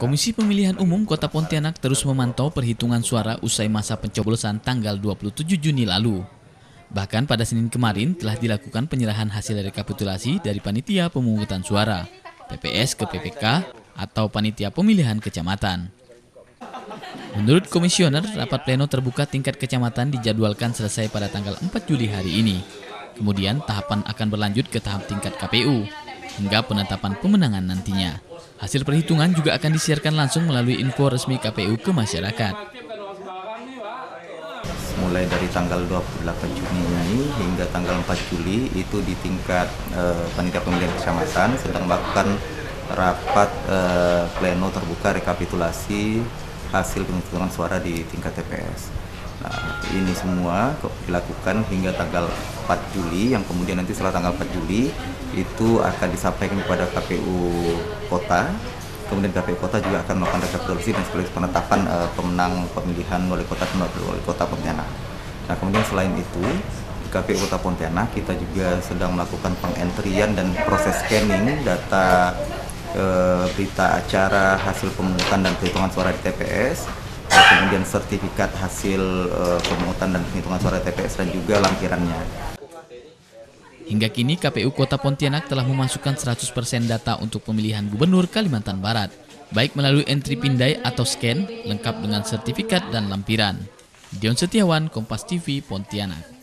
Komisi Pemilihan Umum Kota Pontianak terus memantau perhitungan suara usai masa pencoblosan tanggal 27 Juni lalu. Bahkan pada Senin kemarin telah dilakukan penyerahan hasil rekapitulasi dari panitia pemungutan suara, PPS ke PPK atau panitia pemilihan kecamatan. Menurut komisioner, rapat pleno terbuka tingkat kecamatan dijadwalkan selesai pada tanggal 4 Juli hari ini. Kemudian tahapan akan berlanjut ke tahap tingkat KPU hingga penetapan pemenangan nantinya. Hasil perhitungan juga akan disiarkan langsung melalui info resmi KPU ke masyarakat. Mulai dari tanggal 28 Juni ini hingga tanggal 4 Juli itu di tingkat eh, panitia pemilihan kecamatan sedang melakukan rapat eh, pleno terbuka rekapitulasi hasil penghitungan suara di tingkat TPS. Nah, ini semua dilakukan hingga tanggal 4 Juli yang kemudian nanti setelah tanggal 4 Juli itu akan disampaikan kepada KPU Kota. Kemudian KPU Kota juga akan melakukan rekapitulasi dan sekaligus penetapan uh, pemenang pemilihan wali kota wali kota Pontianak. Nah, kemudian selain itu di KPU Kota Pontianak kita juga sedang melakukan pengentrian dan proses scanning data uh, berita acara hasil pemungutan dan perhitungan suara di TPS kemudian sertifikat hasil uh, pemungutan dan penghitungan suara TPS dan juga lampirannya. Hingga kini KPU Kota Pontianak telah memasukkan 100% data untuk pemilihan gubernur Kalimantan Barat, baik melalui entry pindai atau scan, lengkap dengan sertifikat dan lampiran. Dion Setiawan, Kompas TV, Pontianak.